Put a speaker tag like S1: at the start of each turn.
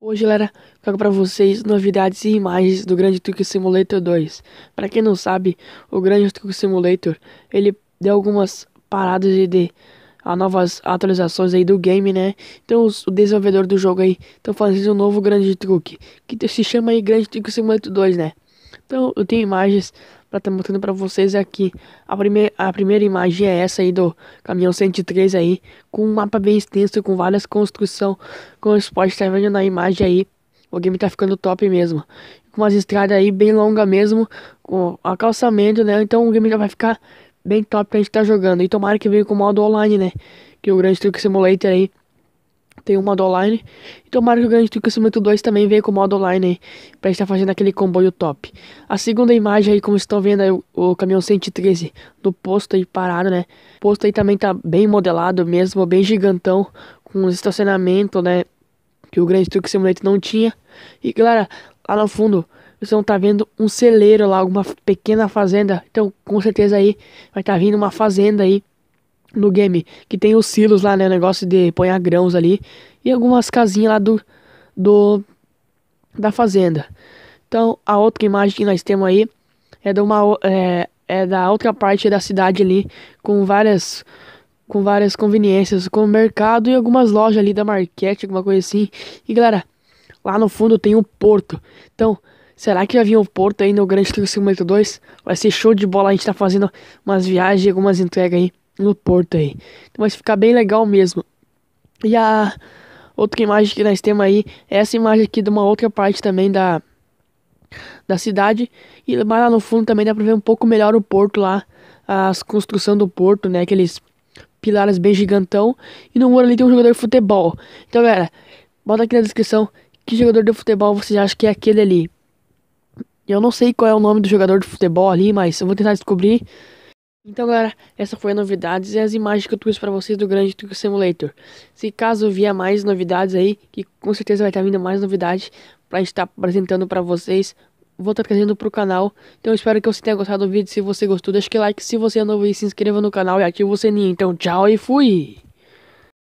S1: Hoje, galera, trago para vocês novidades e imagens do Grande Truque Simulator 2. Para quem não sabe, o Grande Truque Simulator, ele deu algumas paradas de a novas atualizações aí do game, né? Então os, o desenvolvedor do jogo aí estão fazendo um novo Grande Truque, que se chama aí Grande Truque Simulator 2, né? Então eu tenho imagens para estar tá mostrando para vocês aqui. A, prime a primeira imagem é essa aí do caminhão 103 aí, com um mapa bem extenso, com várias construções, como você pode estar vendo na imagem aí. O game tá ficando top mesmo. Com umas estradas aí bem longas mesmo, com acalçamento, né? Então o game já vai ficar bem top pra gente tá jogando. E tomara que venha com modo online, né? Que o Grande Truck Simulator aí tem um modo online. E tomara que o Grande Truque Simulator 2 também venha com modo online aí, pra estar fazendo aquele comboio top. A segunda imagem aí, como estão vendo aí, o, o caminhão 113 do posto aí parado, né? O posto aí também tá bem modelado mesmo, bem gigantão, com estacionamento, né? Que o Grande Truque Simulator não tinha. E galera, lá no fundo, vocês vão estar tá vendo um celeiro lá, alguma pequena fazenda. Então, com certeza aí vai estar tá vindo uma fazenda aí no game, que tem os silos lá, né, o negócio de pôr grãos ali e algumas casinhas lá do do da fazenda. Então, a outra imagem que nós temos aí é de uma é, é da outra parte da cidade ali, com várias com várias conveniências, com mercado e algumas lojas ali da Marquete, alguma coisa assim. E galera, lá no fundo tem um porto. Então, será que já vinha o porto aí no Grande Truck Simulator 2? Vai ser show de bola, a gente tá fazendo umas viagens, algumas entregas aí no porto aí. Então vai ficar bem legal mesmo. E a outra imagem que nós temos aí é essa imagem aqui de uma outra parte também da da cidade e lá no fundo também dá para ver um pouco melhor o porto lá, as construção do porto, né, aqueles pilares bem gigantão e no muro ali tem um jogador de futebol. Então, galera, bota aqui na descrição que jogador de futebol você acha que é aquele ali. Eu não sei qual é o nome do jogador de futebol ali, mas eu vou tentar descobrir. Então galera, essa foi a novidades e as imagens que eu trouxe para vocês do Grande Truck Simulator. Se caso vier mais novidades aí, que com certeza vai estar vindo mais novidades gente estar apresentando para vocês, vou estar trazendo pro canal. Então espero que você tenha gostado do vídeo, se você gostou deixa o like, se você é novo aí se inscreva no canal e ative o sininho. Então tchau e fui!